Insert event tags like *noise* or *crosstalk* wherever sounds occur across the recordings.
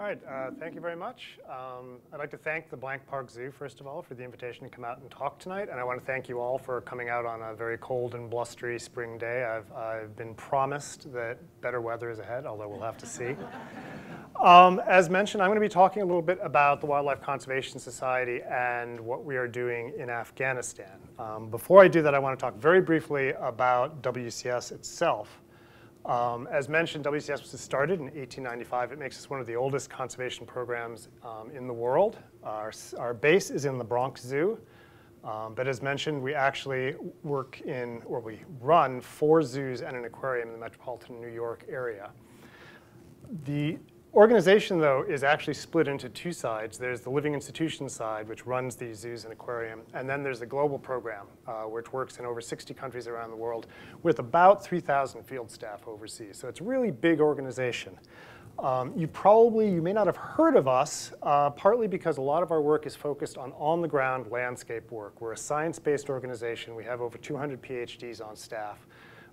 All right, uh, thank you very much. Um, I'd like to thank the Blank Park Zoo, first of all, for the invitation to come out and talk tonight. And I want to thank you all for coming out on a very cold and blustery spring day. I've, I've been promised that better weather is ahead, although we'll have to see. *laughs* Um, as mentioned, I'm going to be talking a little bit about the Wildlife Conservation Society and what we are doing in Afghanistan. Um, before I do that, I want to talk very briefly about WCS itself. Um, as mentioned, WCS was started in 1895. It makes us one of the oldest conservation programs um, in the world. Our, our, base is in the Bronx Zoo. Um, but as mentioned, we actually work in, or we run four zoos and an aquarium in the metropolitan New York area. The organization, though, is actually split into two sides. There's the living institution side, which runs these zoos and aquarium, and then there's the global program, uh, which works in over 60 countries around the world with about 3,000 field staff overseas. So it's a really big organization. Um, you probably, you may not have heard of us, uh, partly because a lot of our work is focused on on-the-ground landscape work. We're a science-based organization. We have over 200 PhDs on staff.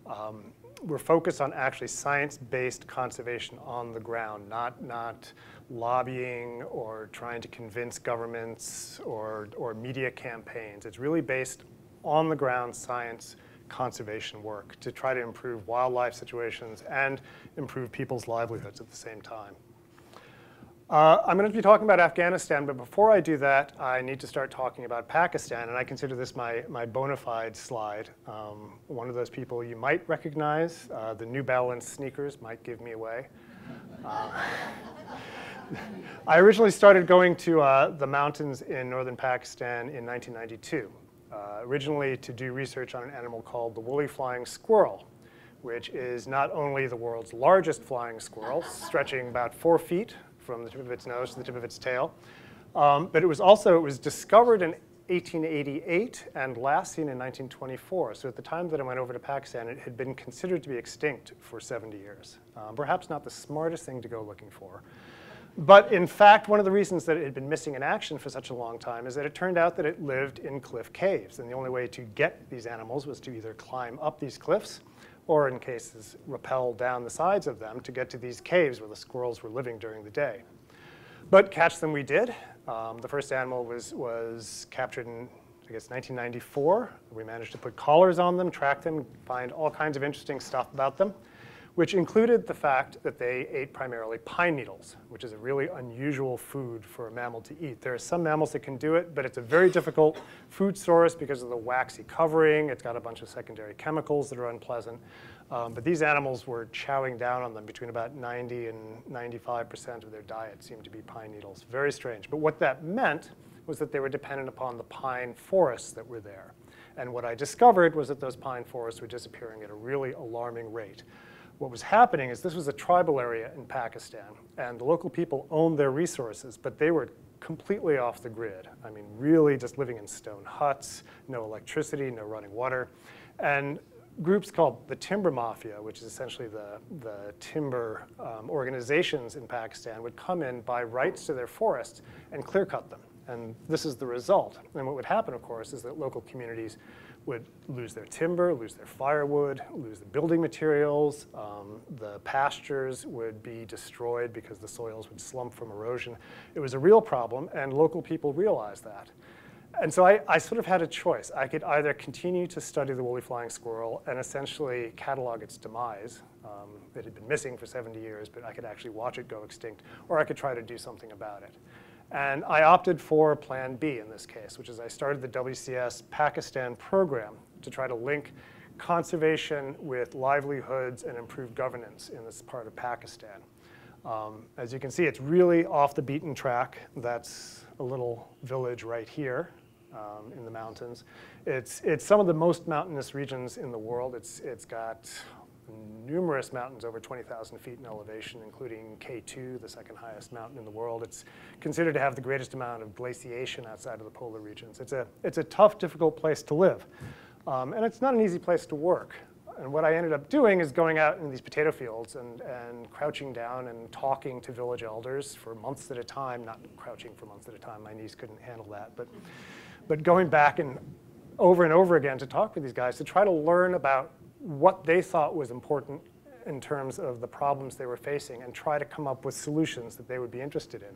Um, we're focused on actually science-based conservation on the ground, not, not lobbying or trying to convince governments or, or media campaigns. It's really based on the ground science conservation work to try to improve wildlife situations and improve people's livelihoods at the same time. Uh, I'm going to be talking about Afghanistan, but before I do that, I need to start talking about Pakistan, and I consider this my, my bona fide slide. Um, one of those people you might recognize, uh, the New Balance sneakers might give me away. Uh, *laughs* I originally started going to uh, the mountains in northern Pakistan in 1992, uh, originally to do research on an animal called the woolly flying squirrel, which is not only the world's largest flying squirrel, stretching about four feet from the tip of its nose to the tip of its tail. Um, but it was also, it was discovered in 1888 and last seen in 1924. So at the time that I went over to Pakistan, it had been considered to be extinct for 70 years. Um, perhaps not the smartest thing to go looking for. But in fact, one of the reasons that it had been missing in action for such a long time is that it turned out that it lived in cliff caves. And the only way to get these animals was to either climb up these cliffs or in cases rappel down the sides of them to get to these caves where the squirrels were living during the day. But catch them we did. Um, the first animal was, was captured in, I guess, 1994. We managed to put collars on them, track them, find all kinds of interesting stuff about them which included the fact that they ate primarily pine needles, which is a really unusual food for a mammal to eat. There are some mammals that can do it, but it's a very difficult food source because of the waxy covering. It's got a bunch of secondary chemicals that are unpleasant. Um, but these animals were chowing down on them between about 90 and 95% of their diet seemed to be pine needles. Very strange. But what that meant was that they were dependent upon the pine forests that were there. And what I discovered was that those pine forests were disappearing at a really alarming rate what was happening is this was a tribal area in Pakistan, and the local people owned their resources, but they were completely off the grid. I mean, really just living in stone huts, no electricity, no running water. And groups called the Timber Mafia, which is essentially the, the timber um, organizations in Pakistan, would come in, buy rights to their forests, and clear cut them. And this is the result. And what would happen, of course, is that local communities would lose their timber, lose their firewood, lose the building materials. Um, the pastures would be destroyed because the soils would slump from erosion. It was a real problem, and local people realized that. And so I, I, sort of had a choice. I could either continue to study the woolly flying squirrel and essentially catalog its demise. Um, it had been missing for 70 years, but I could actually watch it go extinct, or I could try to do something about it. And I opted for plan B in this case, which is I started the WCS Pakistan program to try to link conservation with livelihoods and improved governance in this part of Pakistan. Um, as you can see, it's really off the beaten track. That's a little village right here um, in the mountains. It's, it's some of the most mountainous regions in the world. It's, it's got numerous mountains over 20,000 feet in elevation, including K2, the second highest mountain in the world. It's considered to have the greatest amount of glaciation outside of the polar regions. It's a, it's a tough, difficult place to live. Um, and it's not an easy place to work. And what I ended up doing is going out in these potato fields and, and crouching down and talking to village elders for months at a time, not crouching for months at a time, my knees couldn't handle that, but, but going back and over and over again to talk with these guys to try to learn about what they thought was important in terms of the problems they were facing and try to come up with solutions that they would be interested in.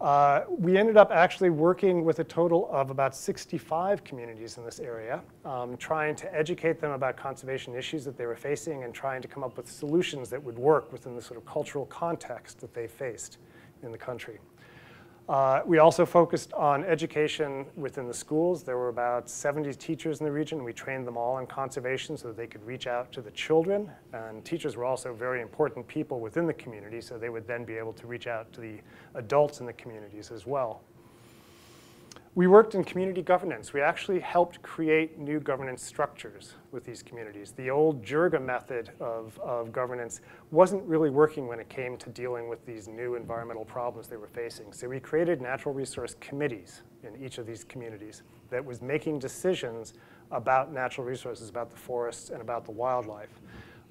Uh, we ended up actually working with a total of about 65 communities in this area, um, trying to educate them about conservation issues that they were facing and trying to come up with solutions that would work within the sort of cultural context that they faced in the country. Uh, we also focused on education within the schools. There were about 70 teachers in the region. We trained them all in conservation so that they could reach out to the children. And teachers were also very important people within the community, so they would then be able to reach out to the adults in the communities as well. We worked in community governance. We actually helped create new governance structures with these communities. The old JIRGA method of, of governance wasn't really working when it came to dealing with these new environmental problems they were facing. So we created natural resource committees in each of these communities that was making decisions about natural resources, about the forests, and about the wildlife.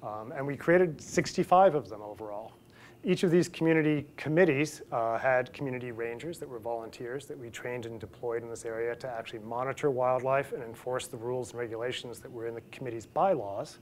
Um, and we created 65 of them overall. Each of these community committees uh, had community rangers that were volunteers that we trained and deployed in this area to actually monitor wildlife and enforce the rules and regulations that were in the committee's bylaws.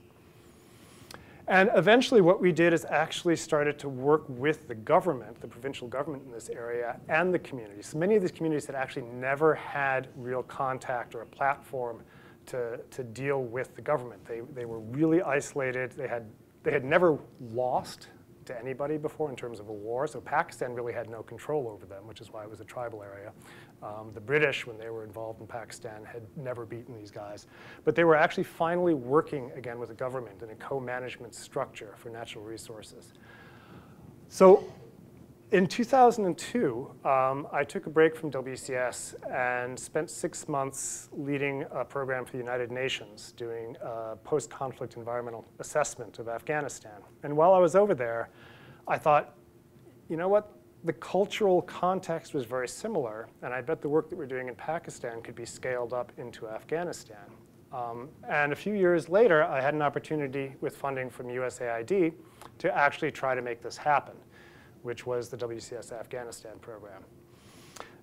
And eventually what we did is actually started to work with the government, the provincial government in this area, and the communities. So many of these communities had actually never had real contact or a platform to, to deal with the government. They, they were really isolated. They had, they had never lost to anybody before in terms of a war. So Pakistan really had no control over them, which is why it was a tribal area. Um, the British, when they were involved in Pakistan, had never beaten these guys. But they were actually finally working again with the government in a co-management structure for natural resources. So in 2002, um, I took a break from WCS and spent six months leading a program for the United Nations doing a post-conflict environmental assessment of Afghanistan. And while I was over there, I thought, you know what? The cultural context was very similar, and I bet the work that we're doing in Pakistan could be scaled up into Afghanistan. Um, and a few years later, I had an opportunity with funding from USAID to actually try to make this happen which was the WCS Afghanistan program.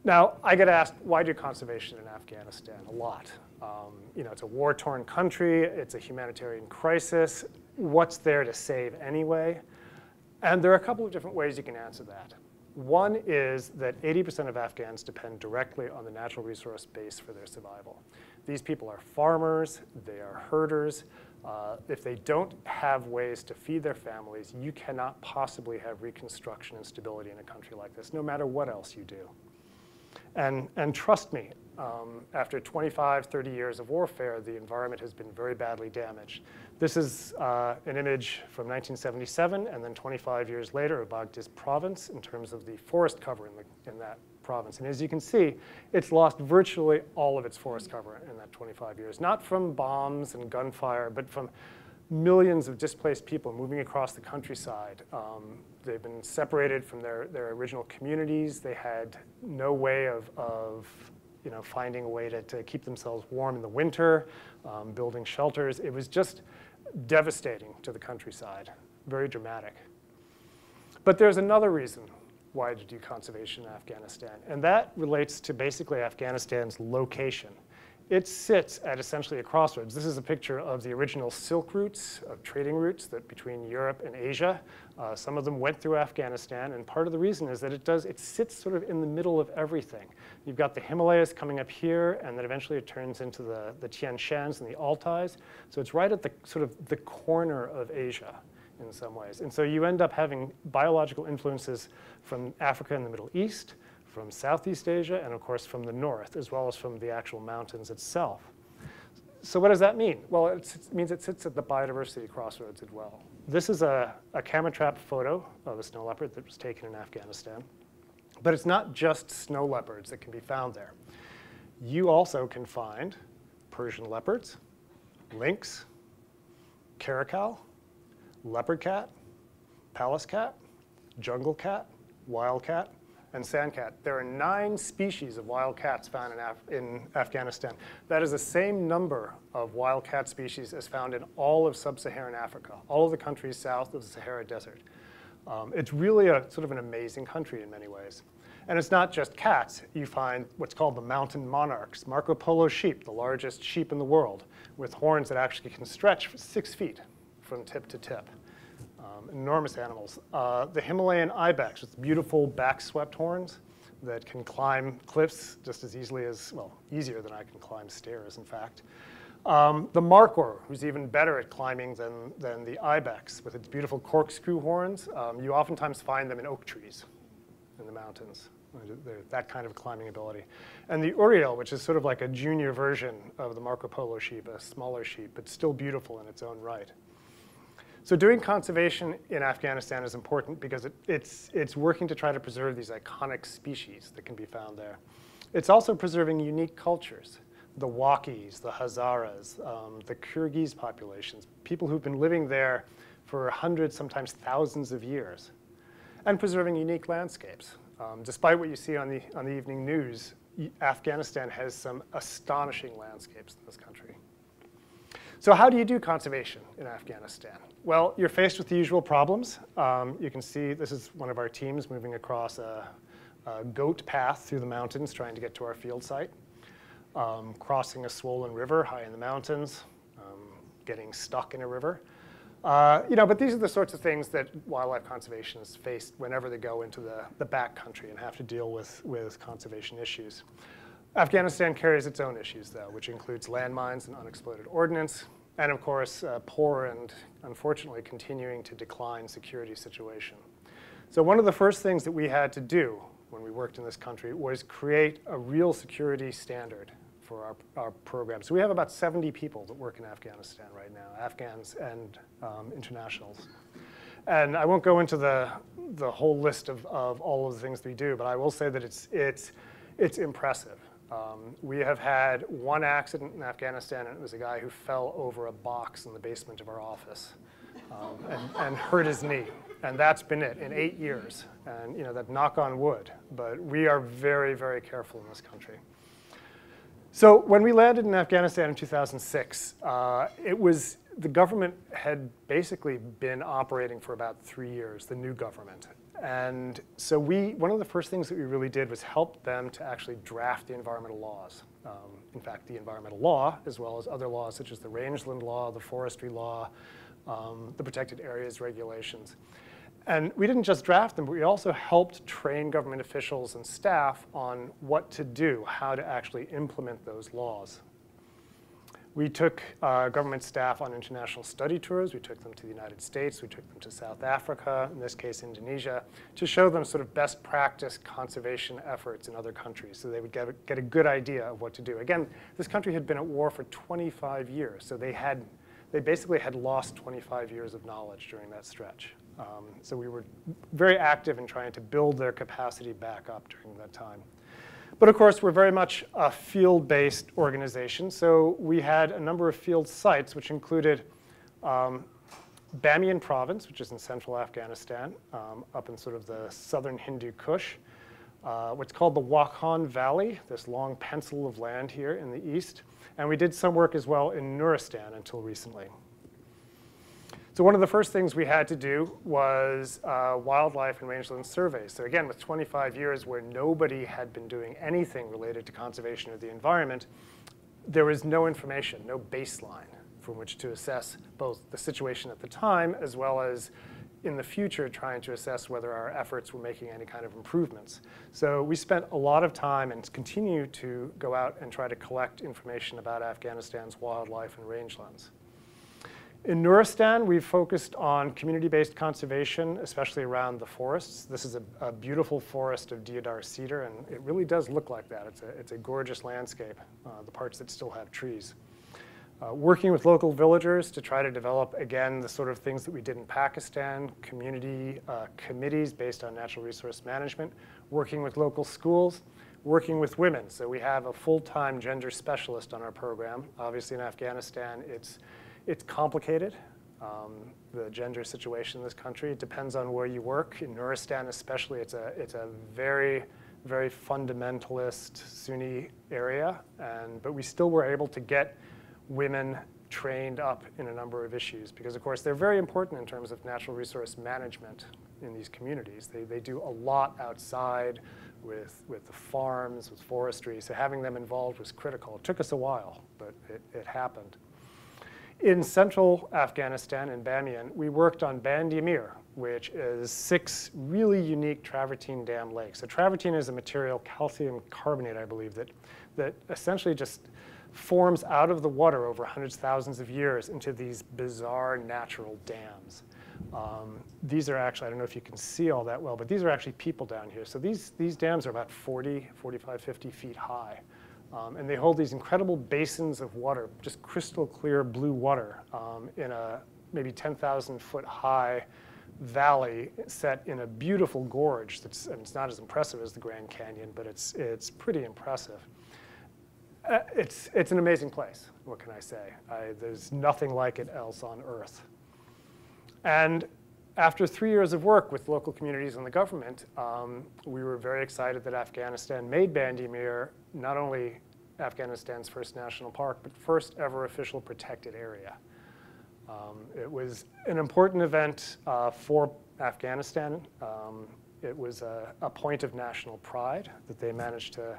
Now, I get asked, why do conservation in Afghanistan? A lot. Um, you know, it's a war-torn country. It's a humanitarian crisis. What's there to save anyway? And there are a couple of different ways you can answer that. One is that 80% of Afghans depend directly on the natural resource base for their survival. These people are farmers, they are herders, uh, if they don't have ways to feed their families, you cannot possibly have reconstruction and stability in a country like this, no matter what else you do. And, and trust me, um, after 25, 30 years of warfare, the environment has been very badly damaged. This is uh, an image from 1977, and then 25 years later of Badghis province in terms of the forest cover in, the, in that province. And as you can see, it's lost virtually all of its forest cover in that 25 years, not from bombs and gunfire, but from millions of displaced people moving across the countryside. Um, they've been separated from their, their original communities. They had no way of, of you know, finding a way to, to keep themselves warm in the winter, um, building shelters. It was just devastating to the countryside, very dramatic. But there's another reason why to do conservation in Afghanistan. And that relates to basically Afghanistan's location. It sits at essentially a crossroads. This is a picture of the original silk routes, of trading routes that between Europe and Asia. Uh, some of them went through Afghanistan, and part of the reason is that it does, it sits sort of in the middle of everything. You've got the Himalayas coming up here, and then eventually it turns into the, the Tian Shans and the Altais. So it's right at the sort of the corner of Asia in some ways. And so you end up having biological influences from Africa and the Middle East, from Southeast Asia, and of course from the north, as well as from the actual mountains itself. So what does that mean? Well, it means it sits at the biodiversity crossroads as well. This is a, a camera trap photo of a snow leopard that was taken in Afghanistan. But it's not just snow leopards that can be found there. You also can find Persian leopards, lynx, caracal, leopard cat, Pallas cat, jungle cat, wild cat, and sand cat. There are nine species of wild cats found in, Af in, Afghanistan. That is the same number of wild cat species as found in all of sub-Saharan Africa, all of the countries south of the Sahara Desert. Um, it's really a sort of an amazing country in many ways. And it's not just cats. You find what's called the mountain monarchs, Marco Polo sheep, the largest sheep in the world, with horns that actually can stretch six feet from tip to tip. um, enormous animals. Uh, the Himalayan ibex with beautiful back-swept horns that can climb cliffs just as easily as, well, easier than I can climb stairs, in fact. Um, the markhor, who's even better at climbing than, than the ibex, with its beautiful corkscrew horns. Um, you oftentimes find them in oak trees in the mountains. They're that kind of climbing ability. And the urial, which is sort of like a junior version of the Marco Polo sheep, a smaller sheep, but still beautiful in its own right. So doing conservation in Afghanistan is important because it, it's, it's working to try to preserve these iconic species that can be found there. It's also preserving unique cultures, the Wakhis, the Hazaras, um, the Kyrgyz populations, people who've been living there for hundreds, sometimes thousands of years, and preserving unique landscapes. Um, despite what you see on the, on the evening news, Afghanistan has some astonishing landscapes in this country. So how do you do conservation in Afghanistan? Well, you're faced with the usual problems. Um, you can see this is one of our teams moving across a, a, goat path through the mountains trying to get to our field site, um, crossing a swollen river high in the mountains, um, getting stuck in a river. Uh, you know, but these are the sorts of things that wildlife conservationists face whenever they go into the, the back country and have to deal with, with conservation issues. Afghanistan carries its own issues, though, which includes landmines and unexploded ordnance, and of course, a poor and unfortunately continuing to decline security situation. So one of the first things that we had to do when we worked in this country was create a real security standard for our, our program. So we have about 70 people that work in Afghanistan right now, Afghans and um, internationals. And I won't go into the, the whole list of, of all of the things we do, but I will say that it's, it's, it's impressive. Um, we have had one accident in Afghanistan, and it was a guy who fell over a box in the basement of our office um, and, and, hurt his knee. And that's been it in eight years. And you know, that knock on wood. But we are very, very careful in this country. So when we landed in Afghanistan in 2006, uh, it was the government had basically been operating for about three years, the new government. And so we, one of the first things that we really did was help them to actually draft the environmental laws. Um, in fact, the environmental law, as well as other laws such as the rangeland law, the forestry law, um, the protected areas regulations. And we didn't just draft them, but we also helped train government officials and staff on what to do, how to actually implement those laws. We took uh, government staff on international study tours. We took them to the United States. We took them to South Africa, in this case Indonesia, to show them sort of best practice conservation efforts in other countries so they would get a, get a good idea of what to do. Again, this country had been at war for 25 years, so they, had, they basically had lost 25 years of knowledge during that stretch. Um, so we were very active in trying to build their capacity back up during that time. But of course, we're very much a field-based organization. So we had a number of field sites, which included um, Bamiyan province, which is in central Afghanistan, um, up in sort of the southern Hindu Kush. Uh, what's called the Wakhan Valley, this long pencil of land here in the east. And we did some work as well in Nuristan until recently. So one of the first things we had to do was uh, wildlife and rangeland surveys. So again, with 25 years where nobody had been doing anything related to conservation of the environment, there was no information, no baseline from which to assess both the situation at the time as well as in the future trying to assess whether our efforts were making any kind of improvements. So we spent a lot of time and continue to go out and try to collect information about Afghanistan's wildlife and rangelands. In Nuristan, we've focused on community-based conservation, especially around the forests. This is a, a, beautiful forest of deodar cedar, and it really does look like that. It's a, it's a gorgeous landscape, uh, the parts that still have trees. Uh, working with local villagers to try to develop, again, the sort of things that we did in Pakistan, community uh, committees based on natural resource management, working with local schools, working with women. So we have a full-time gender specialist on our program. Obviously in Afghanistan, it's it's complicated, um, the gender situation in this country. It depends on where you work. In Nuristan especially, it's a, it's a very, very fundamentalist Sunni area, and, but we still were able to get women trained up in a number of issues because, of course, they're very important in terms of natural resource management in these communities. They, they do a lot outside with, with the farms, with forestry, so having them involved was critical. It took us a while, but it, it happened. In central Afghanistan, in Bamiyan, we worked on Bandi Amir, which is six really unique travertine dam lakes. So travertine is a material, calcium carbonate, I believe, that, that essentially just forms out of the water over hundreds, thousands of years into these bizarre natural dams. Um, these are actually, I don't know if you can see all that well, but these are actually people down here. So these, these dams are about 40, 45, 50 feet high. Um, and they hold these incredible basins of water, just crystal clear blue water um, in a maybe 10,000 foot high valley set in a beautiful gorge that's, and it's not as impressive as the Grand Canyon, but it's, it's pretty impressive. Uh, it's, it's an amazing place, what can I say? I, there's nothing like it else on earth. And after three years of work with local communities and the government, um, we were very excited that Afghanistan made Bandi Amir not only Afghanistan's first national park, but first ever official protected area. Um, it was an important event uh, for Afghanistan. Um, it was a, a, point of national pride that they managed to,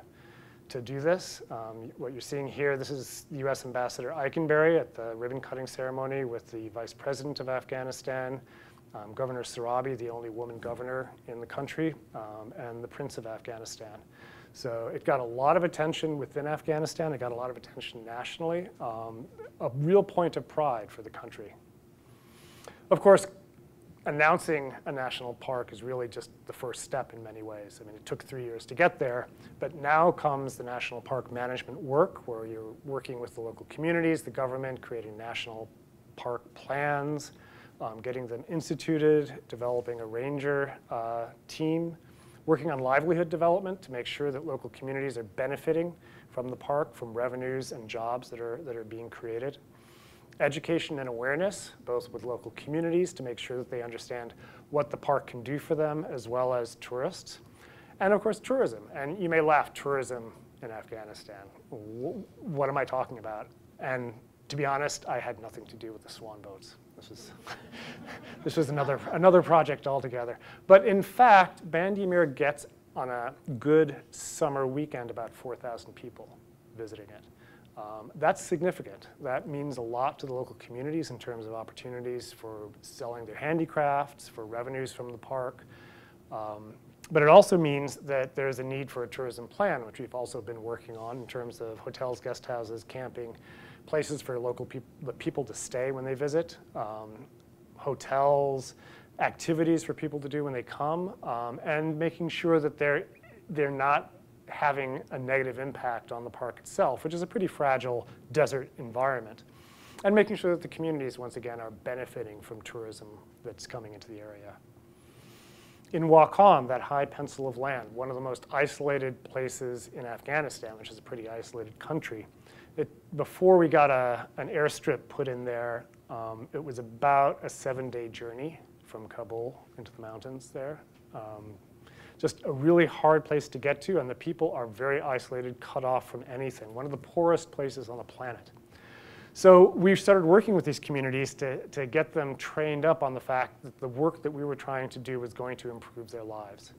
to do this. Um, what you're seeing here, this is US Ambassador Eikenberry at the ribbon cutting ceremony with the Vice President of Afghanistan, um, Governor Sarabi, the only woman governor in the country, um, and the Prince of Afghanistan. So it got a lot of attention within Afghanistan. It got a lot of attention nationally. Um, a real point of pride for the country. Of course, announcing a national park is really just the first step in many ways. I mean, it took three years to get there, but now comes the national park management work where you're working with the local communities, the government, creating national park plans, um, getting them instituted, developing a ranger uh, team, working on livelihood development to make sure that local communities are benefiting from the park, from revenues and jobs that are, that are being created. Education and awareness, both with local communities to make sure that they understand what the park can do for them, as well as tourists. And of course, tourism. And you may laugh, tourism in Afghanistan. What am I talking about? And to be honest, I had nothing to do with the swan boats. This was, *laughs* this was another, another project altogether. But in fact, Bandi Amir gets on a good summer weekend about 4,000 people visiting it. Um, that's significant. That means a lot to the local communities in terms of opportunities for selling their handicrafts, for revenues from the park. Um, but it also means that there's a need for a tourism plan, which we've also been working on in terms of hotels, guest houses, camping, places for local peop people to stay when they visit, um, hotels, activities for people to do when they come, um, and making sure that they're, they're not having a negative impact on the park itself, which is a pretty fragile desert environment. And making sure that the communities, once again, are benefiting from tourism that's coming into the area. In Wakhan, that high pencil of land, one of the most isolated places in Afghanistan, which is a pretty isolated country, it, before we got a, an airstrip put in there, um, it was about a seven-day journey from Kabul into the mountains there. Um, just a really hard place to get to, and the people are very isolated, cut off from anything. One of the poorest places on the planet. So we started working with these communities to, to get them trained up on the fact that the work that we were trying to do was going to improve their lives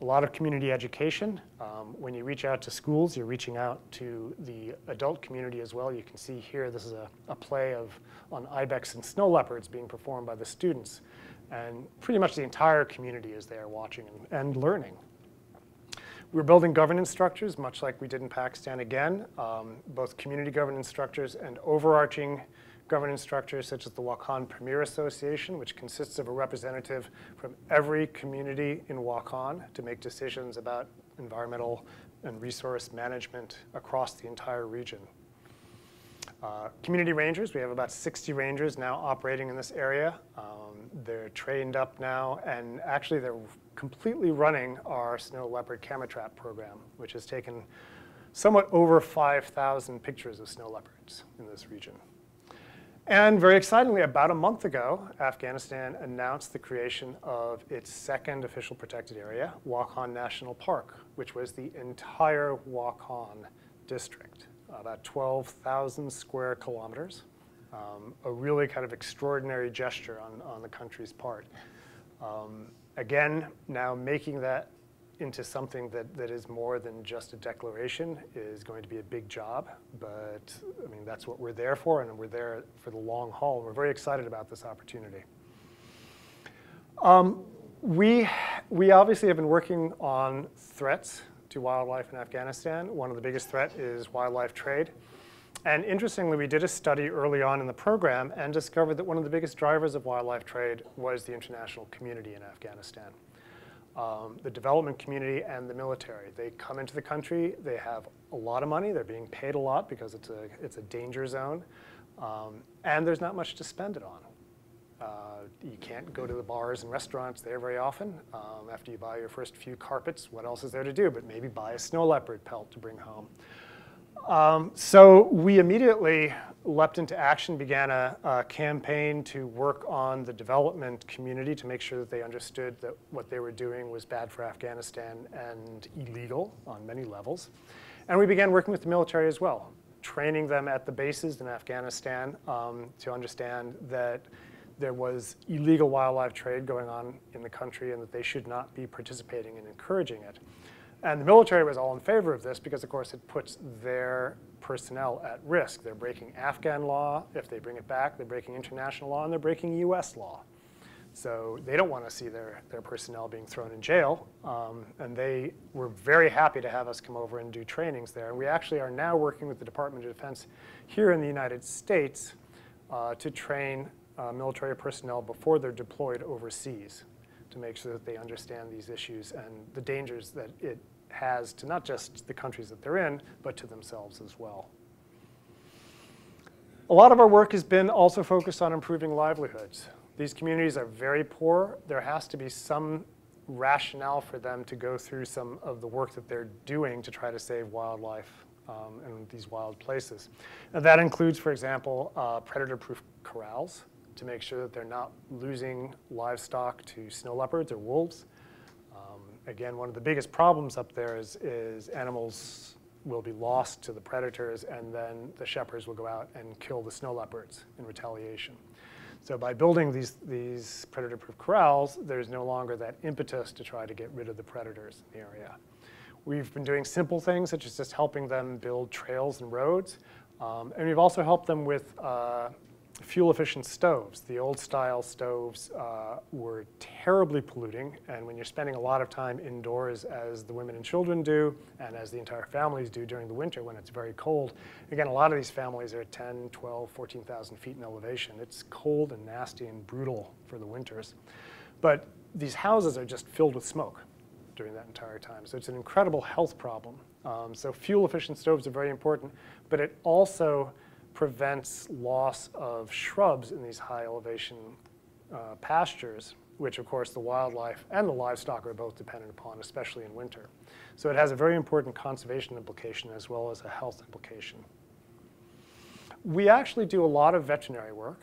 a lot of community education. Um, when you reach out to schools, you're reaching out to the adult community as well. You can see here, this is a, a play of on ibex and snow leopards being performed by the students. And pretty much the entire community is there watching and, and learning. We're building governance structures, much like we did in Pakistan again, um, both community governance structures and overarching governance structures such as the Wakhan Pamir Association, which consists of a representative from every community in Wakhan to make decisions about environmental and resource management across the entire region. Uh, community rangers, we have about 60 rangers now operating in this area. Um, they're trained up now, and actually they're completely running our snow leopard camera trap program, which has taken somewhat over 5,000 pictures of snow leopards in this region. And very excitingly, about a month ago, Afghanistan announced the creation of its second official protected area, Wakhan National Park, which was the entire Wakhan district, about 12,000 square kilometers. Um, a really kind of extraordinary gesture on, on the country's part. Um, again, now making that into something that, that is more than just a declaration is going to be a big job. But I mean, that's what we're there for, and we're there for the long haul. We're very excited about this opportunity. Um, we, we obviously have been working on threats to wildlife in Afghanistan. One of the biggest threat is wildlife trade. And interestingly, we did a study early on in the program and discovered that one of the biggest drivers of wildlife trade was the international community in Afghanistan. Um, the development community and the military. They come into the country, they have a lot of money, they're being paid a lot because it's a, it's a danger zone, um, and there's not much to spend it on. Uh, you can't go to the bars and restaurants there very often. Um, after you buy your first few carpets, what else is there to do but maybe buy a snow leopard pelt to bring home? Um, so we immediately leapt into action, began a, a, campaign to work on the development community to make sure that they understood that what they were doing was bad for Afghanistan and illegal on many levels. And we began working with the military as well, training them at the bases in Afghanistan um, to understand that there was illegal wildlife trade going on in the country and that they should not be participating in encouraging it. And the military was all in favor of this because, of course, it puts their personnel at risk. They're breaking Afghan law. If they bring it back, they're breaking international law and they're breaking US law. So they don't want to see their, their personnel being thrown in jail. Um, and they were very happy to have us come over and do trainings there. And we actually are now working with the Department of Defense here in the United States uh, to train uh, military personnel before they're deployed overseas to make sure that they understand these issues and the dangers that it has to not just the countries that they're in, but to themselves as well. A lot of our work has been also focused on improving livelihoods. These communities are very poor. There has to be some rationale for them to go through some of the work that they're doing to try to save wildlife um, in these wild places. And that includes, for example, uh, predator-proof corrals to make sure that they're not losing livestock to snow leopards or wolves. Again, one of the biggest problems up there is, is animals will be lost to the predators and then the shepherds will go out and kill the snow leopards in retaliation. So by building these, these predator-proof corrals, there's no longer that impetus to try to get rid of the predators in the area. We've been doing simple things such as just helping them build trails and roads. Um, and we've also helped them with uh, fuel efficient stoves. The old style stoves uh, were terribly polluting, and when you're spending a lot of time indoors, as the women and children do, and as the entire families do during the winter when it's very cold, again, a lot of these families are 10, 12, 14,000 feet in elevation. It's cold and nasty and brutal for the winters. But these houses are just filled with smoke during that entire time. So it's an incredible health problem. Um, so fuel efficient stoves are very important, but it also prevents loss of shrubs in these high elevation uh, pastures, which of course the wildlife and the livestock are both dependent upon, especially in winter. So it has a very important conservation implication as well as a health implication. We actually do a lot of veterinary work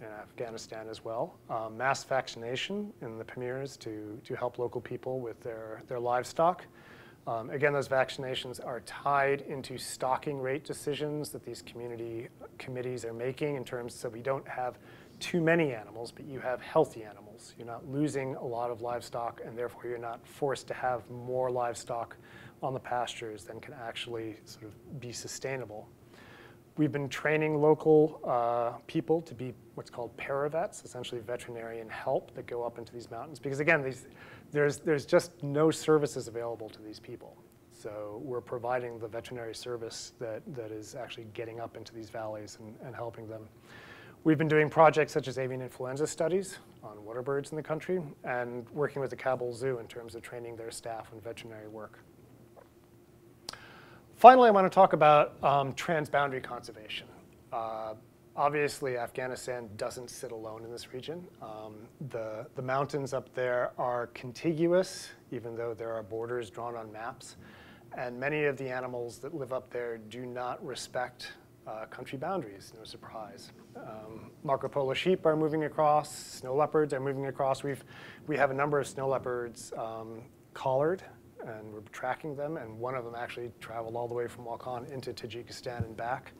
in Afghanistan as well. Um, mass vaccination in the Pamirs to, to help local people with their, their livestock. Um, again, those vaccinations are tied into stocking rate decisions that these community committees are making in terms so we don't have too many animals, but you have healthy animals. You're not losing a lot of livestock, and therefore you're not forced to have more livestock on the pastures than can actually sort of be sustainable. We've been training local uh, people to be what's called paravets, essentially veterinarian help that go up into these mountains. Because again, these, there's, there's just no services available to these people. So we're providing the veterinary service that, that is actually getting up into these valleys and, and helping them. We've been doing projects such as avian influenza studies on water birds in the country and working with the Kabul Zoo in terms of training their staff on veterinary work. Finally, I want to talk about um, transboundary conservation. Uh, Obviously, Afghanistan doesn't sit alone in this region. Um, the, the mountains up there are contiguous, even though there are borders drawn on maps. And many of the animals that live up there do not respect uh, country boundaries, no surprise. Um, Marco Polo sheep are moving across, snow leopards are moving across. We've, we have a number of snow leopards um, collared, and we're tracking them, and one of them actually traveled all the way from Wakhan into Tajikistan and back.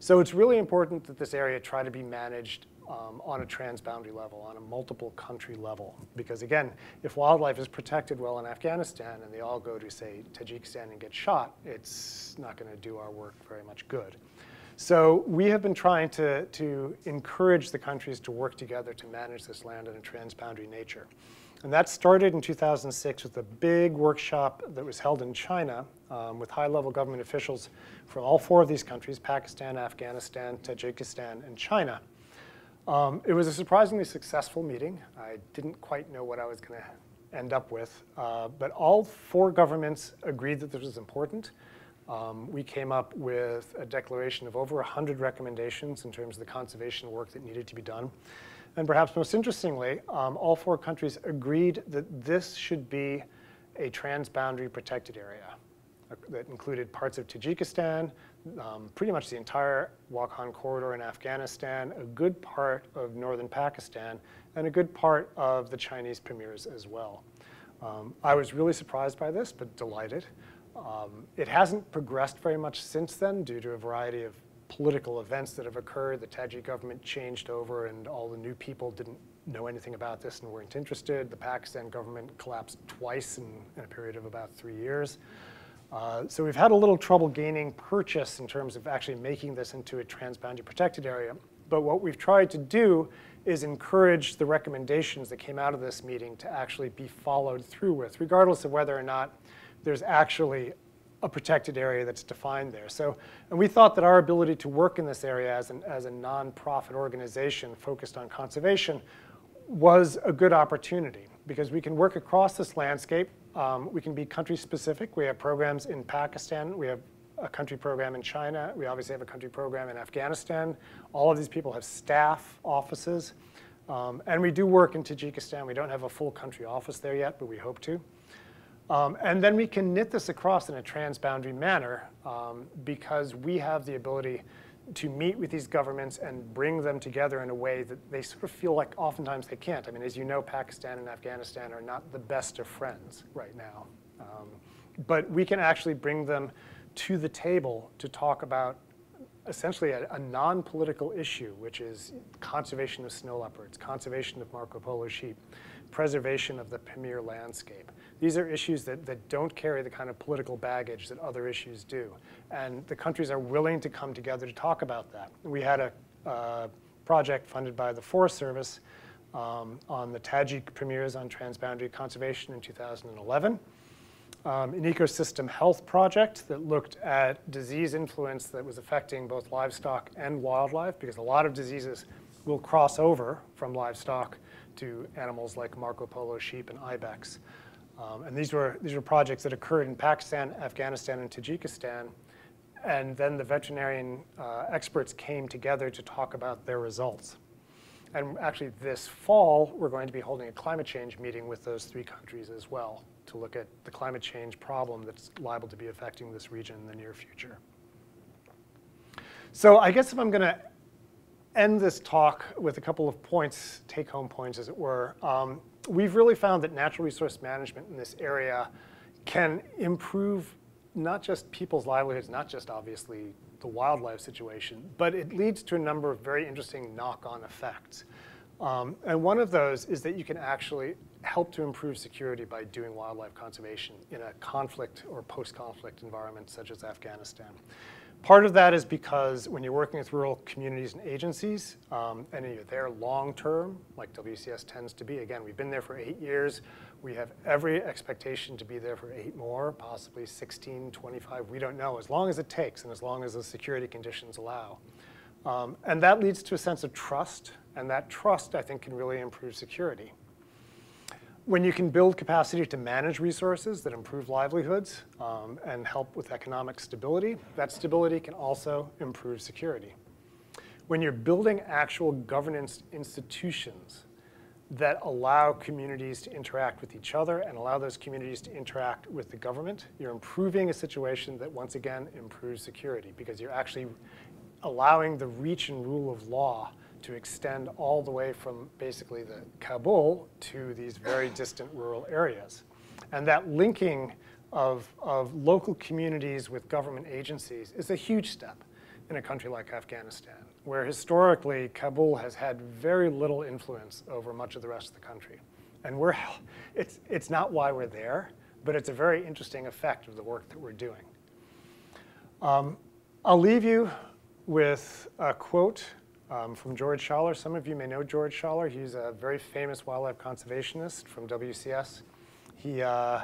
So it's really important that this area try to be managed um, on a transboundary level, on a multiple country level. Because again, if wildlife is protected well in Afghanistan and they all go to, say, Tajikistan and get shot, it's not going to do our work very much good. So we have been trying to, to encourage the countries to work together to manage this land in a transboundary nature. And that started in 2006 with a big workshop that was held in China um, with high-level government officials from all four of these countries, Pakistan, Afghanistan, Tajikistan, and China. Um, it was a surprisingly successful meeting. I didn't quite know what I was going to end up with, uh, but all four governments agreed that this was important. Um, we came up with a declaration of over 100 recommendations in terms of the conservation work that needed to be done. And perhaps most interestingly, um, all four countries agreed that this should be a transboundary protected area uh, that included parts of Tajikistan, um, pretty much the entire Wakhan corridor in Afghanistan, a good part of northern Pakistan, and a good part of the Chinese Pamirs as well. Um, I was really surprised by this, but delighted. Um, it hasn't progressed very much since then due to a variety of political events that have occurred. The Tajik government changed over and all the new people didn't know anything about this and weren't interested. The Pakistan government collapsed twice in, in a period of about three years. Uh, so we've had a little trouble gaining purchase in terms of actually making this into a transboundary protected area. But what we've tried to do is encourage the recommendations that came out of this meeting to actually be followed through with, regardless of whether or not there's actually a protected area that's defined there. So, and we thought that our ability to work in this area as, an, as a nonprofit organization focused on conservation was a good opportunity because we can work across this landscape. Um, we can be country specific. We have programs in Pakistan. We have a country program in China. We obviously have a country program in Afghanistan. All of these people have staff offices. Um, and we do work in Tajikistan. We don't have a full country office there yet, but we hope to. Um, and then we can knit this across in a transboundary manner um, because we have the ability to meet with these governments and bring them together in a way that they sort of feel like oftentimes they can't. I mean, as you know, Pakistan and Afghanistan are not the best of friends right now. Um, but we can actually bring them to the table to talk about essentially a, a non-political issue, which is conservation of snow leopards, conservation of Marco Polo sheep, preservation of the Pamir landscape. These are issues that, that don't carry the kind of political baggage that other issues do. And the countries are willing to come together to talk about that. We had a uh, project funded by the Forest Service um, on the Tajik Pamirs on transboundary conservation in 2011. Um, an ecosystem health project that looked at disease influence that was affecting both livestock and wildlife because a lot of diseases will cross over from livestock to animals like Marco Polo sheep and ibex. Um, and these were, these were projects that occurred in Pakistan, Afghanistan, and Tajikistan. And then the veterinarian uh, experts came together to talk about their results. And actually this fall, we're going to be holding a climate change meeting with those three countries as well to look at the climate change problem that's liable to be affecting this region in the near future. So I guess if I'm going to end this talk with a couple of points, take-home points as it were, um, we've really found that natural resource management in this area can improve not just people's livelihoods, not just obviously the wildlife situation, but it leads to a number of very interesting knock-on effects. Um, and one of those is that you can actually help to improve security by doing wildlife conservation in a conflict or post-conflict environment such as Afghanistan. Part of that is because when you're working with rural communities and agencies, um, and you're there long-term, like WCS tends to be, again, we've been there for eight years. We have every expectation to be there for eight more, possibly 16, 25, we don't know, as long as it takes and as long as the security conditions allow. Um, and that leads to a sense of trust, and that trust, I think, can really improve security when you can build capacity to manage resources that improve livelihoods um, and help with economic stability, that stability can also improve security. When you're building actual governance institutions that allow communities to interact with each other and allow those communities to interact with the government, you're improving a situation that once again improves security because you're actually allowing the reach and rule of law to extend all the way from basically the Kabul to these very *sighs* distant rural areas. And that linking of, of local communities with government agencies is a huge step in a country like Afghanistan. where historically Kabul has had very little influence over much of the rest of the country. And we're, it's, it's not why we're there, but it's a very interesting effect of the work that we're doing. Um, I'll leave you with a quote um, from George Schaller. Some of you may know George Schaller. He's a very famous wildlife conservationist from WCS. He, uh,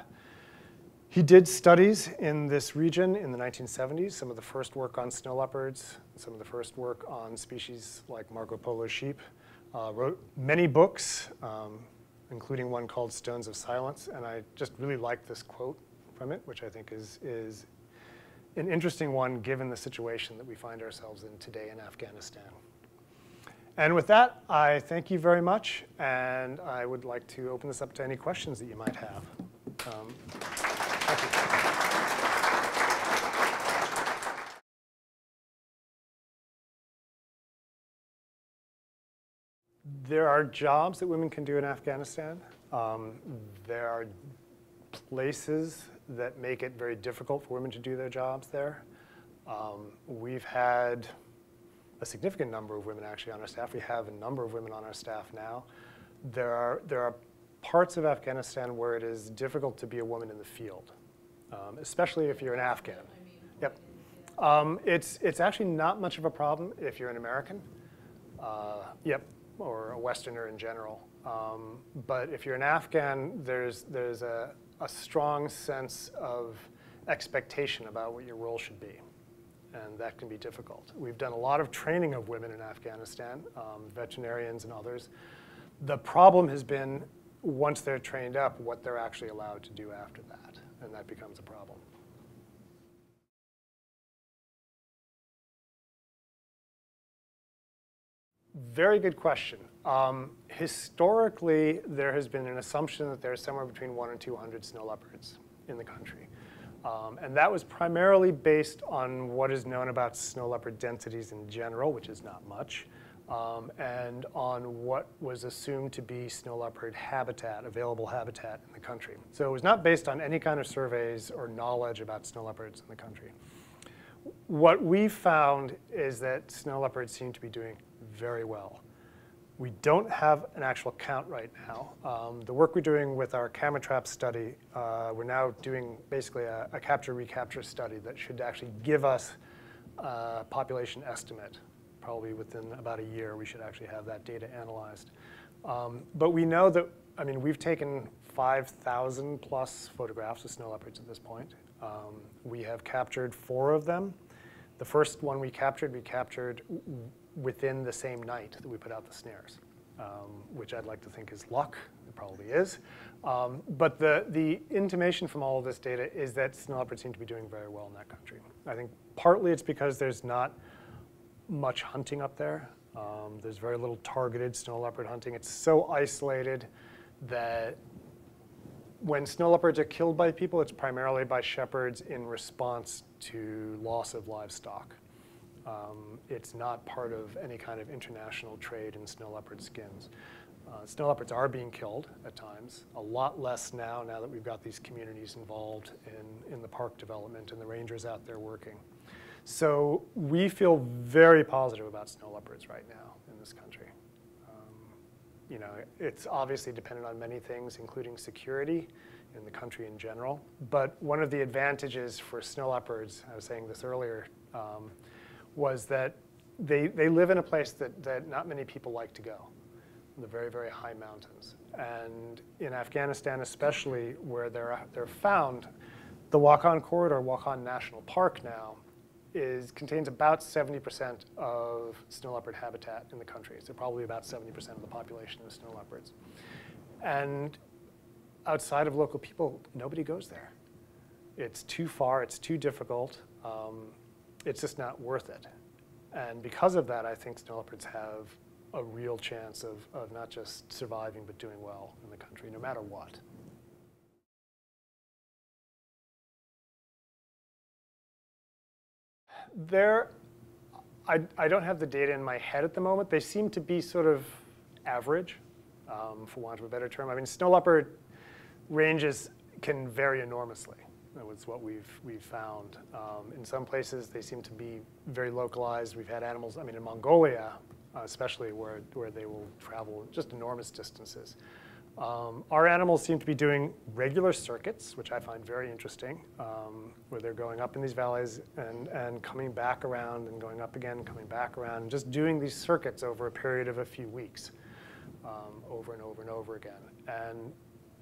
he did studies in this region in the 1970s, some of the first work on snow leopards, some of the first work on species like Marco Polo sheep. Uh, wrote many books, um, including one called Stones of Silence, and I just really like this quote from it, which I think is, is an interesting one given the situation that we find ourselves in today in Afghanistan. And with that, I thank you very much, and I would like to open this up to any questions that you might have. Um, there are jobs that women can do in Afghanistan. Um, there are places that make it very difficult for women to do their jobs there. Um, we've had a significant number of women actually on our staff. We have a number of women on our staff now. There are, there are parts of Afghanistan where it is difficult to be a woman in the field, um, especially if you're an Afghan. Yep. Um, it's, it's actually not much of a problem if you're an American. Uh, yep, or a Westerner in general. Um, but if you're an Afghan, there's, there's a, a strong sense of expectation about what your role should be. And that can be difficult. We've done a lot of training of women in Afghanistan, um, veterinarians and others. The problem has been once they're trained up, what they're actually allowed to do after that. And that becomes a problem. Very good question. Um, historically, there has been an assumption that there's somewhere between one and 200 snow leopards in the country. Um, and that was primarily based on what is known about snow leopard densities in general, which is not much, um, and on what was assumed to be snow leopard habitat, available habitat in the country. So it was not based on any kind of surveys or knowledge about snow leopards in the country. What we found is that snow leopards seem to be doing very well. We don't have an actual count right now. Um, the work we're doing with our camera trap study, uh, we're now doing basically a, a capture recapture study that should actually give us a population estimate. Probably within about a year, we should actually have that data analyzed. Um, but we know that, I mean, we've taken 5,000 plus photographs of snow leopards at this point. Um, we have captured four of them. The first one we captured, we captured within the same night that we put out the snares, um, which I'd like to think is luck. It probably is. Um, but the, the intimation from all of this data is that snow leopards seem to be doing very well in that country. I think partly it's because there's not much hunting up there. Um, there's very little targeted snow leopard hunting. It's so isolated that when snow leopards are killed by people, it's primarily by shepherds in response to loss of livestock. Um, it's not part of any kind of international trade in snow leopard skins. Uh, snow leopards are being killed at times, a lot less now, now that we've got these communities involved in, in the park development and the rangers out there working. So we feel very positive about snow leopards right now in this country. Um, you know, it's obviously dependent on many things, including security in the country in general. But one of the advantages for snow leopards, I was saying this earlier, um, was that they, they live in a place that, that not many people like to go, the very, very high mountains. And in Afghanistan especially, where they're, they're found, the Wakhan Corridor, Wakhan National Park now, is, contains about 70% of snow leopard habitat in the country. So probably about 70% of the population is snow leopards. And outside of local people, nobody goes there. It's too far, it's too difficult. Um, it's just not worth it. And because of that, I think snow leopards have a real chance of, of not just surviving, but doing well in the country, no matter what. There, I, I don't have the data in my head at the moment. They seem to be sort of average, um, for want of a better term. I mean, snow leopard ranges can vary enormously. That was what we've, we've found. Um, in some places, they seem to be very localized. We've had animals, I mean, in Mongolia, especially where, where they will travel just enormous distances. Um, our animals seem to be doing regular circuits, which I find very interesting, um, where they're going up in these valleys and, and coming back around and going up again, coming back around, and just doing these circuits over a period of a few weeks, um, over and over and over again. And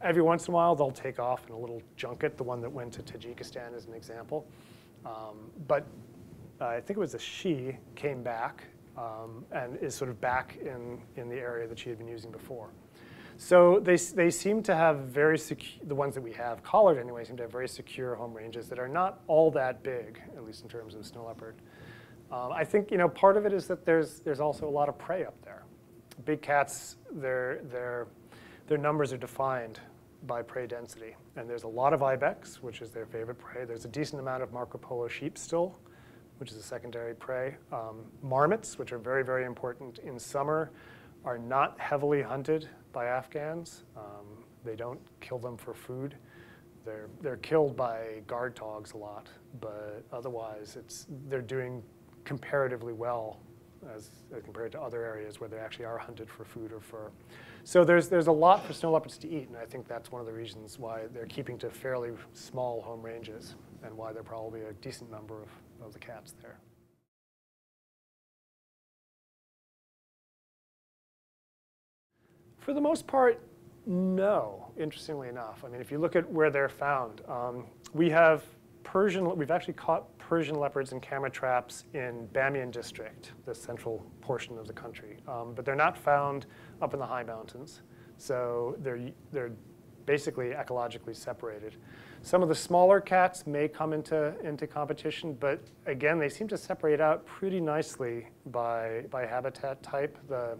every once in a while, they'll take off in a little junket, the one that went to Tajikistan as an example. Um, but uh, I think it was a she came back um, and is sort of back in, in the area that she had been using before. So they, they seem to have very secure, the ones that we have collared anyway, seem to have very secure home ranges that are not all that big, at least in terms of snow leopard. Um, I think you know part of it is that there's, there's also a lot of prey up there. Big cats, their, their, their numbers are defined by prey density. And there's a lot of ibex, which is their favorite prey. There's a decent amount of Marco Polo sheep still, which is a secondary prey. Um, marmots, which are very, very important in summer, are not heavily hunted by Afghans. Um, they don't kill them for food. They're, they're killed by guard dogs a lot, but otherwise it's, they're doing comparatively well as, as, compared to other areas where they actually are hunted for food or fur. So there's, there's a lot for snow leopards to eat, and I think that's one of the reasons why they're keeping to fairly small home ranges and why there probably a decent number of, of the cats there. For the most part, no, interestingly enough. I mean, if you look at where they're found, um, we have Persian, we've actually caught Persian leopards in camera traps in Bamiyan district, the central portion of the country. Um, but they're not found up in the high mountains. So they're, they're basically ecologically separated. Some of the smaller cats may come into, into competition, but again, they seem to separate out pretty nicely by, by habitat type. The,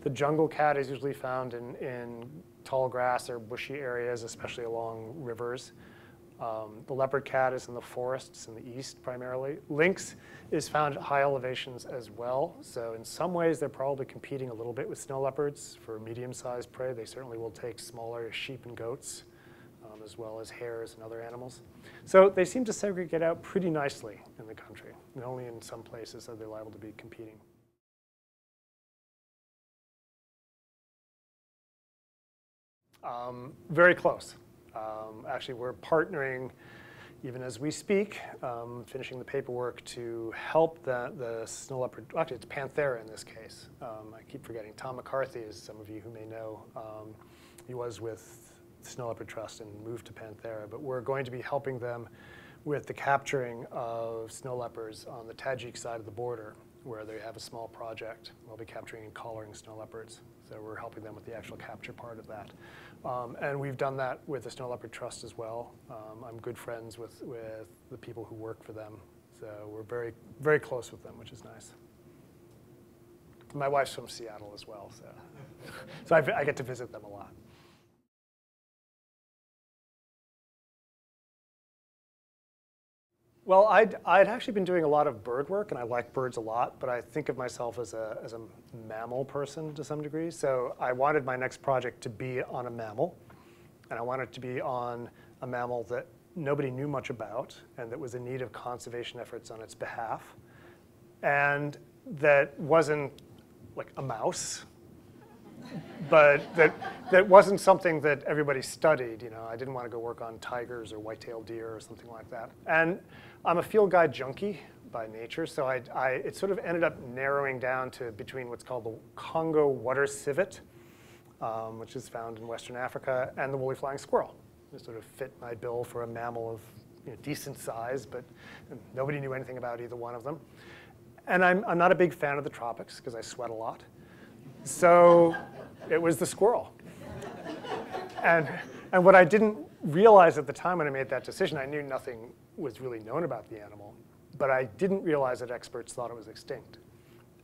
the jungle cat is usually found in, in tall grass or bushy areas, especially along rivers. Um, the leopard cat is in the forests in the east primarily. Lynx is found at high elevations as well. So in some ways, they're probably competing a little bit with snow leopards for medium-sized prey. They certainly will take smaller sheep and goats, um, as well as hares and other animals. So they seem to segregate out pretty nicely in the country, and only in some places are they liable to be competing. Um, very close. Um, actually, we're partnering, even as we speak, um, finishing the paperwork to help the, the snow leopard, actually it's Panthera in this case. Um, I keep forgetting. Tom McCarthy is some of you who may know. Um, he was with Snow Leopard Trust and moved to Panthera, but we're going to be helping them with the capturing of snow leopards on the Tajik side of the border where they have a small project. We'll be capturing and collaring snow leopards. So we're helping them with the actual capture part of that. Um, and we've done that with the Snow Leopard Trust as well. Um, I'm good friends with, with the people who work for them. So we're very, very close with them, which is nice. My wife's from Seattle as well, so, *laughs* so I, I get to visit them a lot. Well, I'd, I'd actually been doing a lot of bird work, and I like birds a lot, but I think of myself as a, as a mammal person to some degree. So I wanted my next project to be on a mammal, and I wanted to be on a mammal that nobody knew much about and that was in need of conservation efforts on its behalf, and that wasn't like a mouse, but that, that wasn't something that everybody studied. You know, I didn't want to go work on tigers or white-tailed deer or something like that. And I'm a field guide junkie by nature, so I, I, it sort of ended up narrowing down to between what's called the Congo water civet, um, which is found in Western Africa, and the woolly flying squirrel. It sort of fit my bill for a mammal of you know, decent size, but nobody knew anything about either one of them. And I'm, I'm not a big fan of the tropics because I sweat a lot. So it was the squirrel. And, and what I didn't realize at the time when I made that decision, I knew nothing was really known about the animal, but I didn't realize that experts thought it was extinct.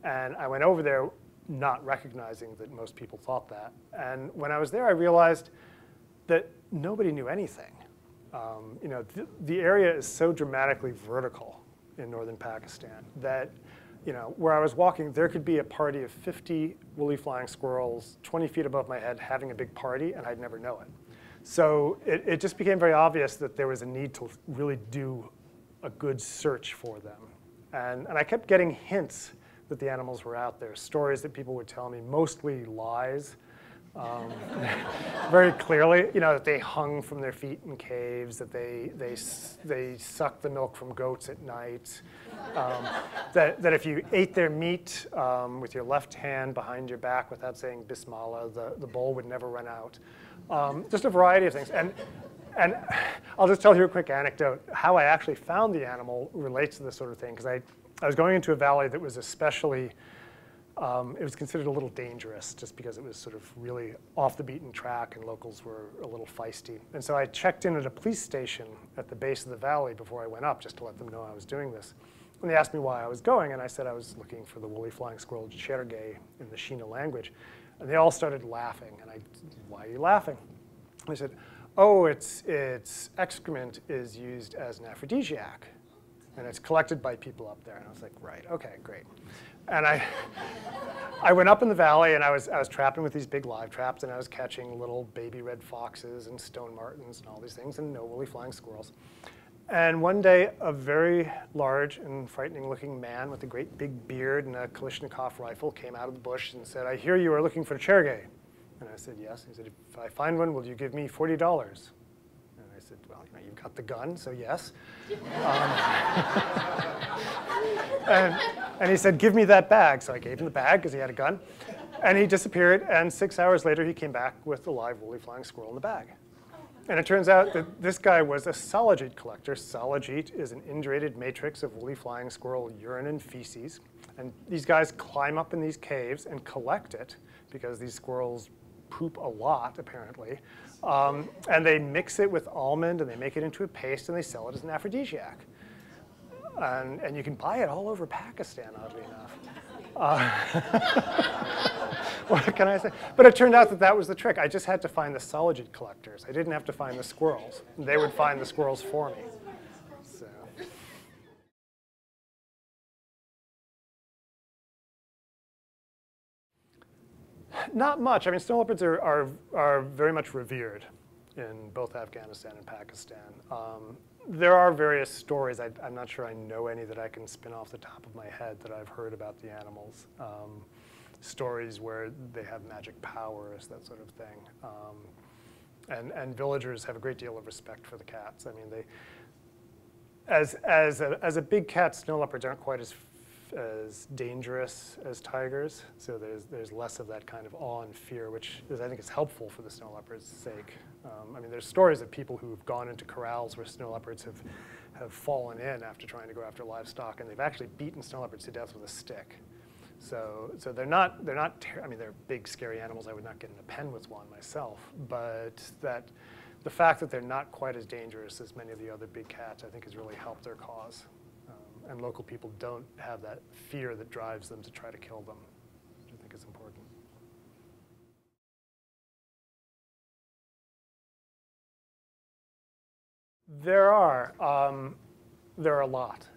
And I went over there not recognizing that most people thought that. And when I was there, I realized that nobody knew anything. Um, you know, th the area is so dramatically vertical in northern Pakistan that you know, where I was walking, there could be a party of 50 woolly flying squirrels 20 feet above my head having a big party, and I'd never know it. So it, it just became very obvious that there was a need to really do a good search for them. And, and I kept getting hints that the animals were out there, stories that people would tell me, mostly lies. Um, *laughs* very clearly, you know, that they hung from their feet in caves, that they, they, they sucked the milk from goats at night, um, *laughs* that, that if you ate their meat um, with your left hand behind your back without saying Bismillah, the, the bowl would never run out. Um, just a variety of things. And, and *sighs* I'll just tell you a quick anecdote. How I actually found the animal relates to this sort of thing, because I, I was going into a valley that was especially um, it was considered a little dangerous just because it was sort of really off the beaten track and locals were a little feisty. And so I checked in at a police station at the base of the valley before I went up just to let them know I was doing this. And they asked me why I was going, and I said I was looking for the woolly flying squirrel chergay in the Shina language. And they all started laughing, and I, why are you laughing? I said, oh, its, its excrement is used as an aphrodisiac, and it's collected by people up there. And I was like, right, okay, great. And I, *laughs* I went up in the valley and I was, I was trapping with these big live traps and I was catching little baby red foxes and stone martens and all these things and no woolly flying squirrels. And one day, a very large and frightening looking man with a great big beard and a Kalashnikov rifle came out of the bush and said, I hear you are looking for a chergay. And I said, yes. He said, if I find one, will you give me $40? And I said, well, you got the gun, so yes. Um, and, and he said, give me that bag. So I gave him the bag because he had a gun. And he disappeared, and six hours later, he came back with a live woolly flying squirrel in the bag. And it turns out that this guy was a Saligite collector. Saligite is an indurated matrix of woolly flying squirrel urine and feces. And these guys climb up in these caves and collect it because these squirrels poop a lot, apparently. Um, and they mix it with almond and they make it into a paste and they sell it as an aphrodisiac. And, and you can buy it all over Pakistan, oddly enough. Uh, *laughs* what can I say? But it turned out that that was the trick. I just had to find the Saligite collectors. I didn't have to find the squirrels. They would find the squirrels for me. Not much. I mean, snow leopards are, are, are very much revered in both Afghanistan and Pakistan. Um, there are various stories. I, am not sure I know any that I can spin off the top of my head that I've heard about the animals. Um, stories where they have magic powers, that sort of thing. Um, and, and villagers have a great deal of respect for the cats. I mean, they, as, as, a, as a big cat, snow leopards aren't quite as, as dangerous as tigers. So there's, there's less of that kind of awe and fear, which is, I think is helpful for the snow leopard's sake. Um, I mean, there's stories of people who've gone into corrals where snow leopards have, have fallen in after trying to go after livestock, and they've actually beaten snow leopards to death with a stick. So, so they're not, they're not, I mean, they're big, scary animals. I would not get in a pen with one myself, but that the fact that they're not quite as dangerous as many of the other big cats, I think has really helped their cause. And local people don't have that fear that drives them to try to kill them, which I think is important. There are. Um, there are a lot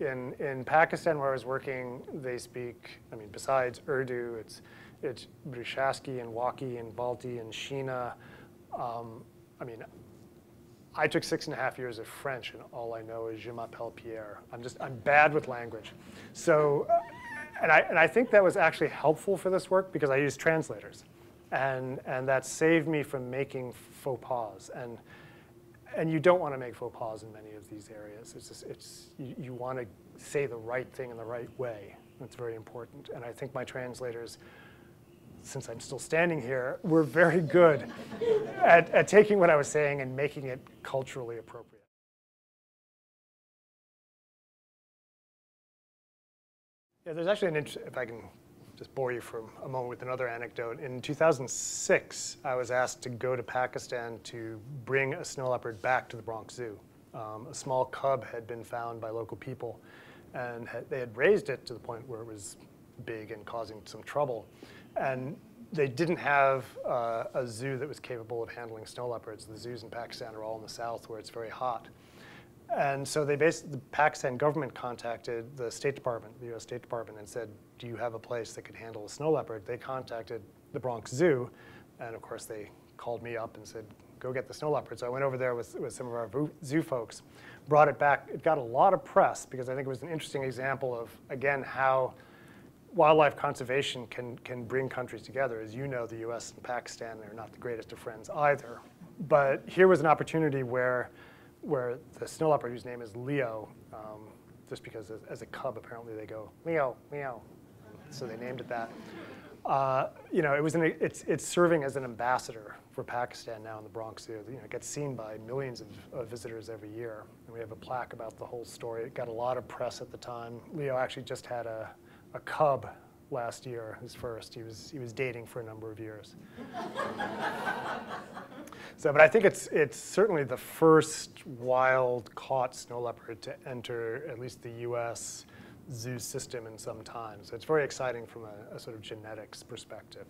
in, in Pakistan where I was working, they speak, I mean, besides Urdu, it's, it's Burushaski and Wakhi and Balti and Shina. Um, I mean, I took six and a half years of French, and all I know is Je m'appelle Pierre. I'm just, I'm bad with language. So, uh, and I, and I think that was actually helpful for this work because I used translators. And, and that saved me from making faux pas. And, and you don't want to make faux pas in many of these areas. It's just, it's, you, you want to say the right thing in the right way. That's very important. And I think my translators, since I'm still standing here, were very good at, at taking what I was saying and making it culturally appropriate. Yeah, there's actually an interesting, if I can just bore you for a moment with another anecdote. In 2006, I was asked to go to Pakistan to bring a snow leopard back to the Bronx Zoo. Um, a small cub had been found by local people, and they had raised it to the point where it was big and causing some trouble. And they didn't have uh, a zoo that was capable of handling snow leopards. The zoos in Pakistan are all in the south where it's very hot. And so they basically, the Pakistan government contacted the State Department, the US State Department, and said, do you have a place that could handle a snow leopard? They contacted the Bronx Zoo, and of course they called me up and said, go get the snow leopard. So I went over there with, with some of our zoo folks, brought it back. It got a lot of press because I think it was an interesting example of, again, how wildlife conservation can, can bring countries together. As you know, the US and Pakistan are not the greatest of friends either. But here was an opportunity where, where the snow leopard, whose name is Leo, um, just because as, as a cub, apparently they go, Leo, Leo. So they named it that. Uh, you know, it was an, it's, it's serving as an ambassador for Pakistan now in the Bronx Zoo. You know, it gets seen by millions of, of visitors every year. And we have a plaque about the whole story. It got a lot of press at the time. Leo actually just had a, a cub last year, his first. He was, he was dating for a number of years. *laughs* so, but I think it's, it's certainly the first wild caught snow leopard to enter at least the US zoo system in some time. So it's very exciting from a, a sort of genetics perspective.